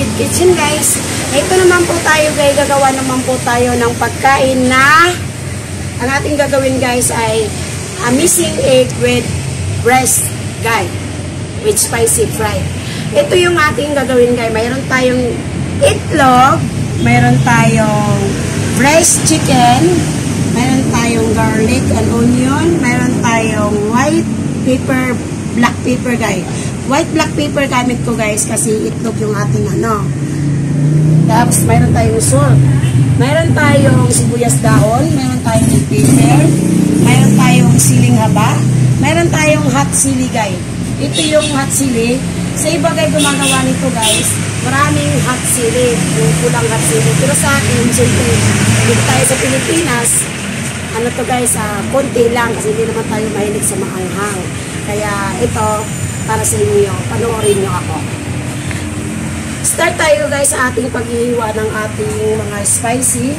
David Kitchen guys. Ito naman po tayo guys, gagawa naman po tayo ng pagkain na ang ating gagawin guys ay a missing egg with breast guys with spicy fried. Ito yung ating gagawin guys. Mayroon tayong itlog, mayroon tayong breast chicken, mayroon tayong garlic and onion, mayroon tayong white pepper, black pepper guys. White black pepper gamit ko guys kasi itlog yung ating ano. Tapos mayroon tayong salt. Mayroon tayong sibuyas daon, mayroon tayong pepper, mayroon tayong siling haba, mayroon tayong hot sili guys. Ito yung hot sili. Sa iba guys gumagawa nito guys, maraming hot sili, yung kulang hot sili. Pero sa akin, siyempre, dito tayo sa Pilipinas, ano to guys, uh, konti lang kasi hindi naman tayo mahilig sa maanghang. Kaya ito, para sa inyo, panoorin nyo ako. Start tayo guys sa ating paghihiwa ng ating mga spicy.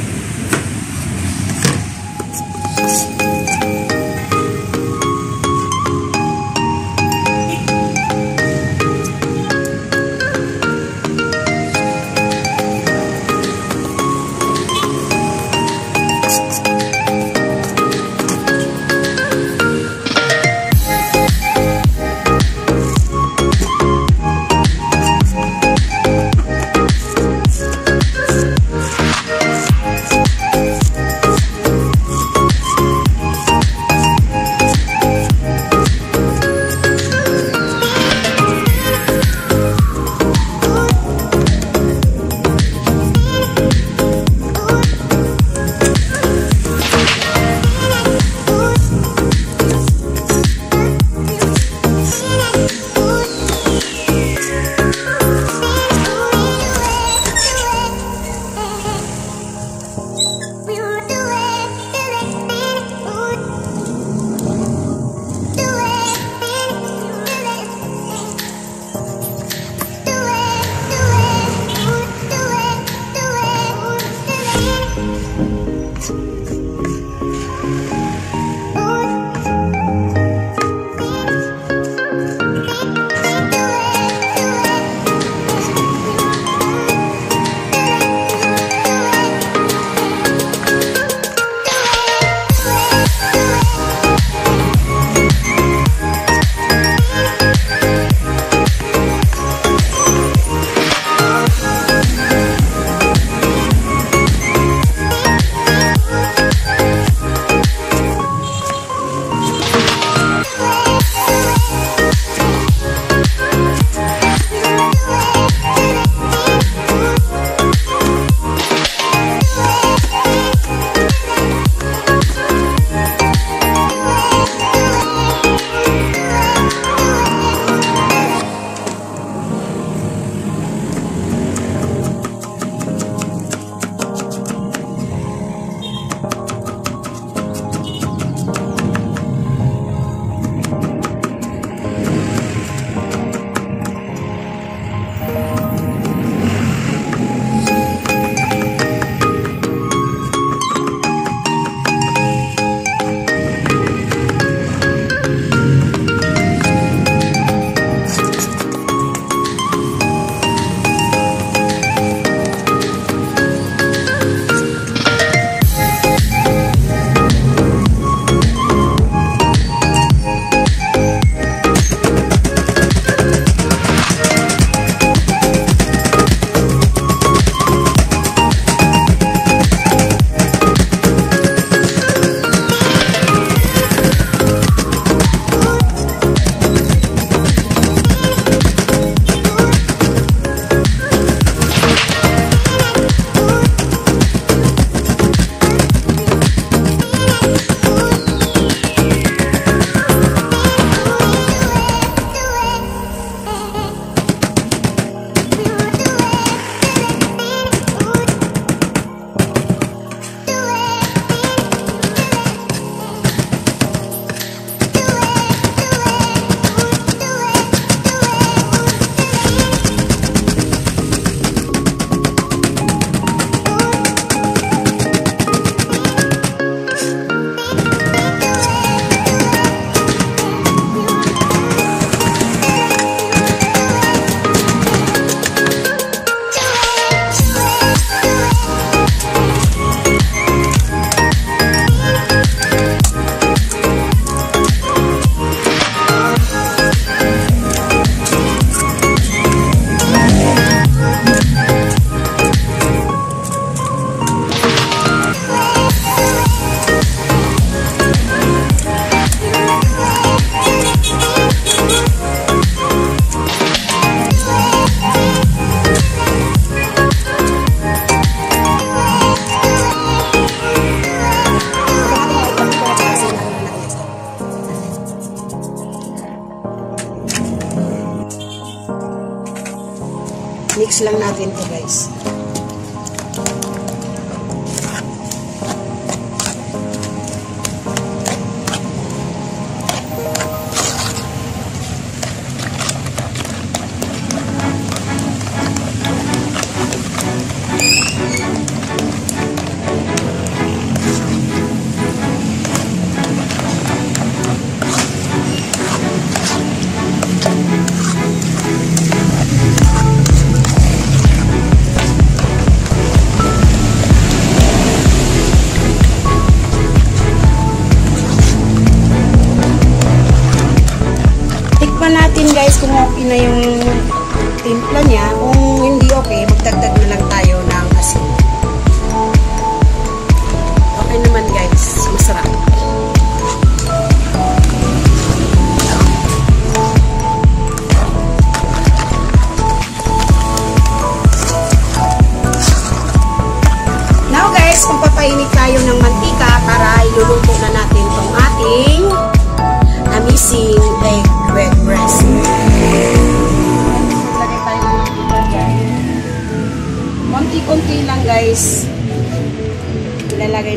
Natin to guys.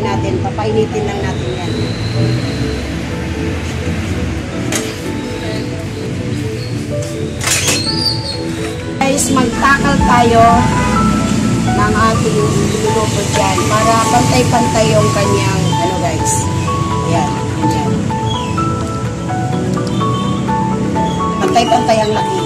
Natin. Papainitin lang natin yan. Guys, magtakal tayo ng ating iluluto dyan para pantay-pantay yung kanyang ano guys. Ayan. Ayan. Pantay-pantay ang laki.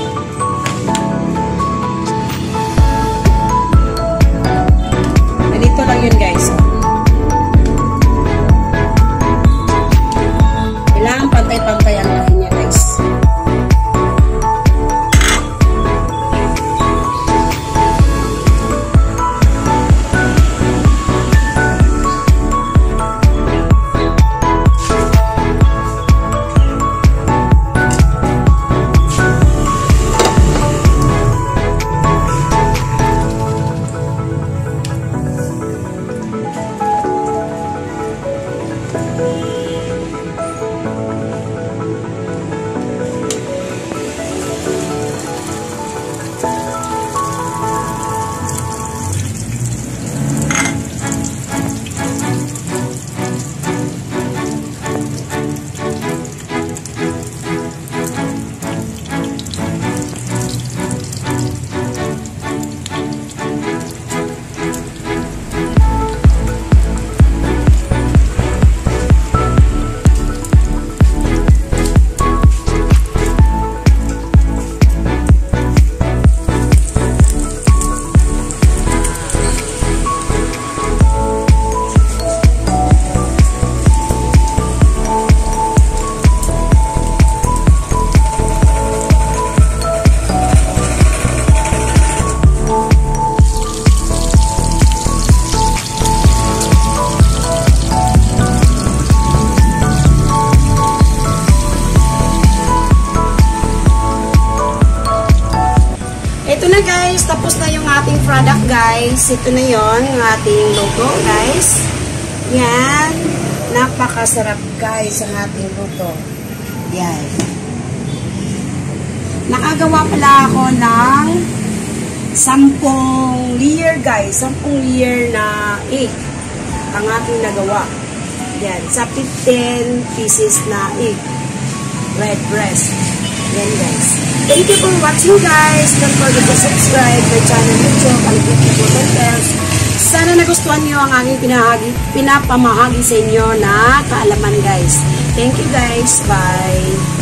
Ating product guys. Ito na yon yung ating logo guys. Yan. Napakasarap guys ang ating luto. Yan. Nakagawa pala ako ng sampung layer guys. Sampung layer na egg ang ating nagawa. Yan. Sa 15 pieces na egg. Red breast. Yan guys. Thank you for watching guys. Don't forget to subscribe my channel YouTube. Alipit na po bells. Sana nagustuhan niyo ang aking pinahagi, pinapamahagi sa inyo na kaalaman guys. Thank you guys. Bye.